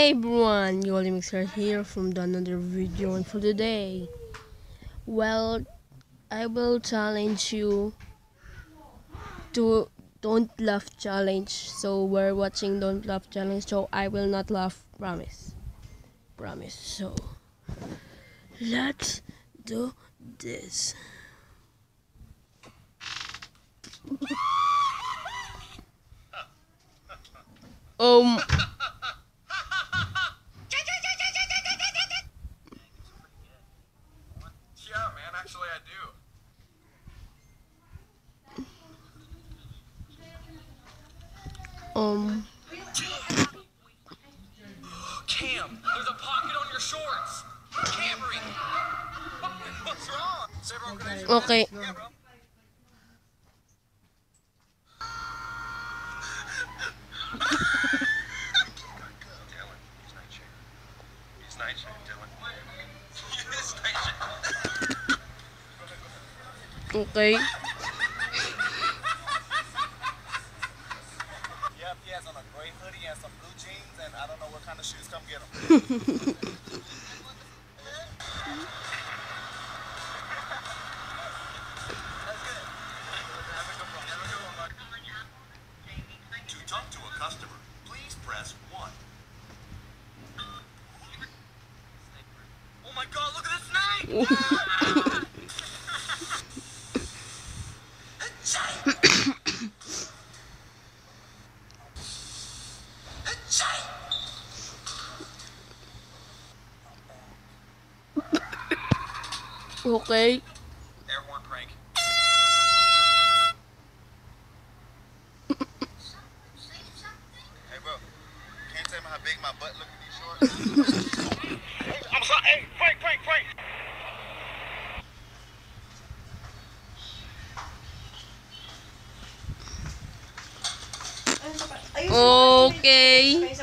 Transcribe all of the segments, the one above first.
Hey everyone, Yoli Mixer here from the another video and for today. Well, I will challenge you to don't laugh challenge. So we're watching don't laugh challenge. So I will not laugh, promise. Promise. So let's do this. um Yeah, man, actually I do. Um Cam, there's a pocket on your shorts. Camry. What's wrong? Say, bro, okay. Yeah, bro. Dylan, I don't know what kind of shoes. Come get him. To talk to a customer, please press 1. Oh my god, look at this snake! Okay. Airborne prank. hey, bro. Can't tell me how big my butt look in these shorts? I'm sorry. Hey, prank, prank, prank. Okay.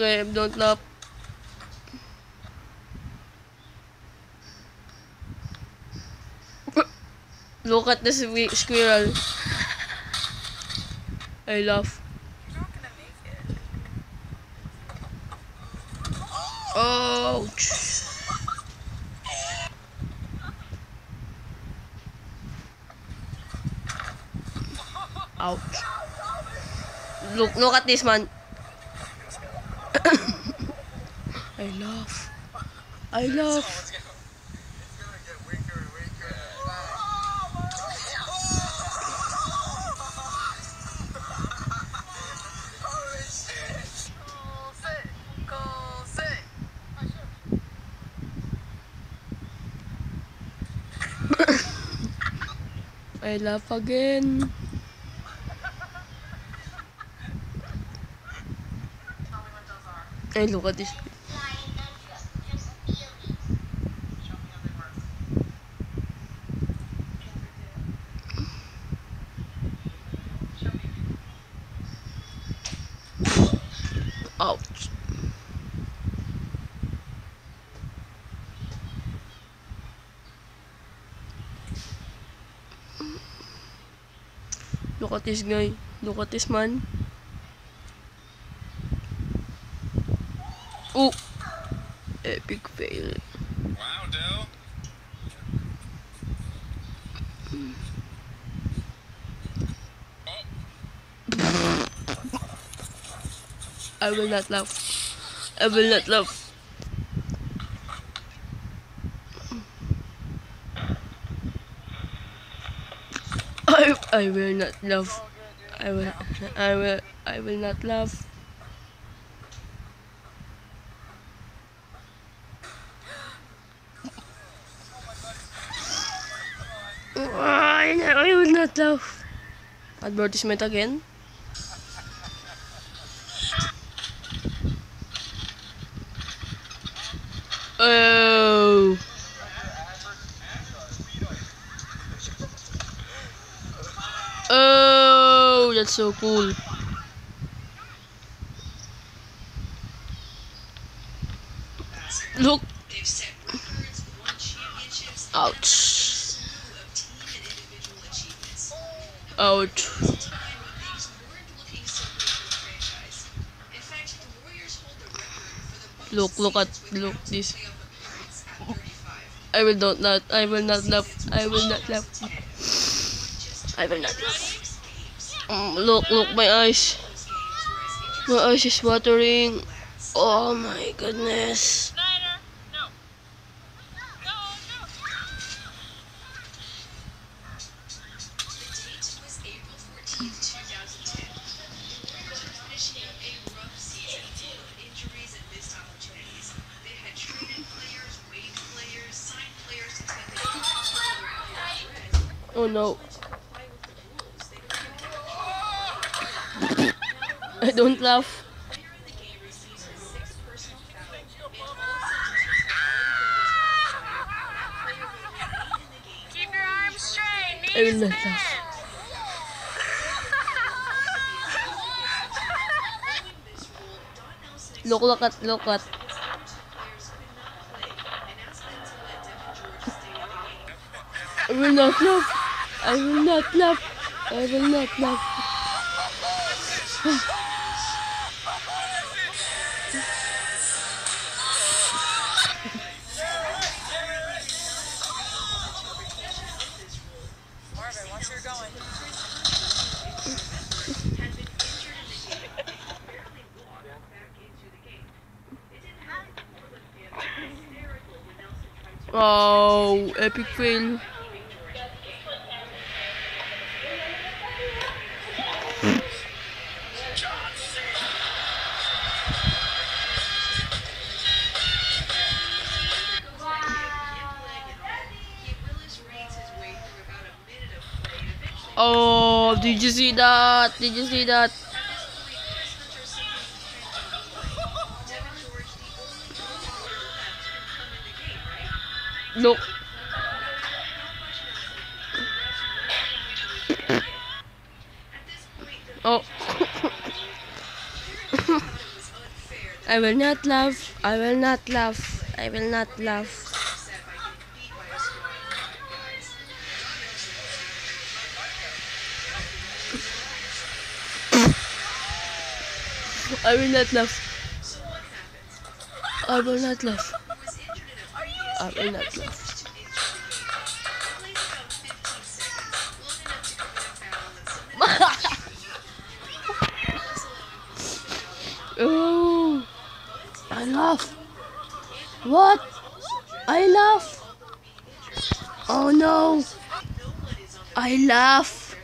Okay, don't laugh. Look at sque- squirrel. I laugh. Ouch. Ouch. Look, look at this man. I laugh. I weaker. I laugh again. Hey, look at this. Ouch. Look at this guy. Look at this man. Oh! Epic fail. Wow, Dell. I will not laugh. I will not laugh. I will not love. I will I will I will not love. I, will not laugh. Advertisement again. Oh. Oh, that's so cool. Look. Ouch. Ouch. Look, look at, look this. I will not, not, I will not laugh. I will not laugh. I will not laugh. Mm, look, look, my eyes. My eyes is watering. Oh my goodness. Oh no. arms straight. I will not laugh. this rule, Don Nelson Look, look at, look at. explained players could not play and asked them to let Devean George stay in the game. I will not laugh. I will not laugh. I will not laugh. play epic fail. Oh, did you see that? Did you see that? Right? Look. At this point, the Oh. thought it was unfair that I will not laugh. I will not laugh. I will not laugh. upset by getting beat by a squad of five guys. I will not laugh. So what happens? I will not laugh. A previous I will not laugh. to enter the game. Plays about 15 seconds, long enough to commit a foul and submit Oh, I laugh. What? I laugh. Oh no. I laugh.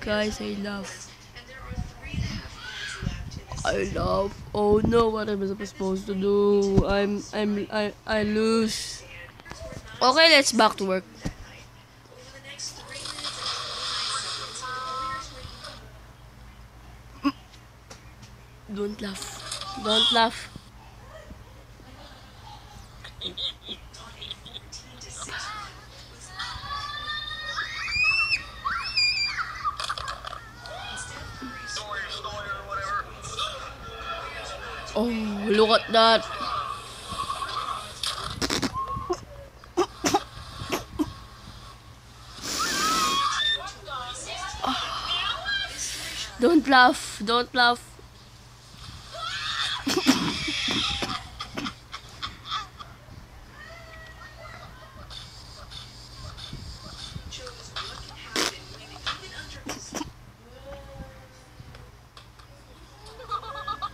Guys, I this I laugh. Oh no, what am I supposed to do? I'm I'm I I lose. Okay, let's back to work. Over the next three minutes and 29 seconds, the Warriors were Don't laugh. Don't laugh. on a 14 to 6 run. Was Steph Curry's Sawyer, Sawyer, or whatever. Oh, look at that. Don't laugh. Don't laugh.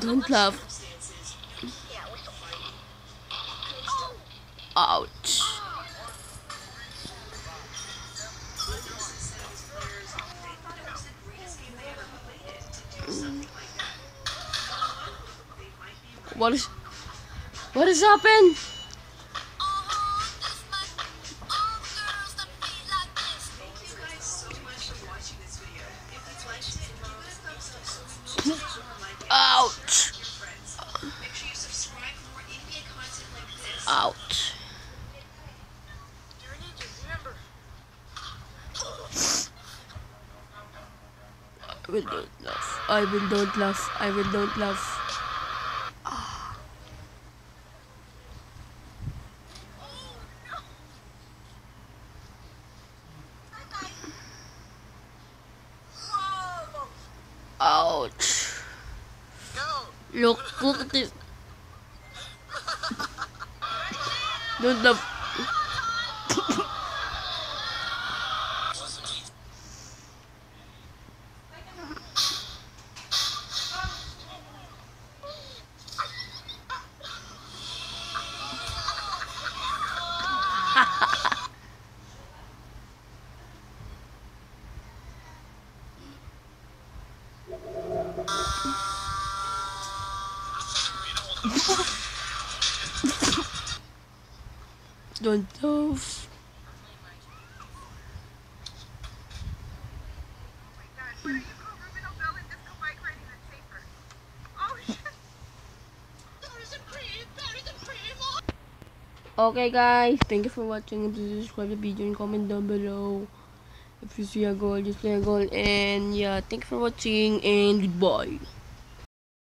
Don't what for more NBA content like this. Ouch. I will don't laugh. I will don't laugh. I will don't laugh. Look, look at this. Don't love. Don't Okay guys, thank you for watching. Please subscribe the video and comment down below. If you see a goal, just play a goal. And yeah, thank you for watching and goodbye.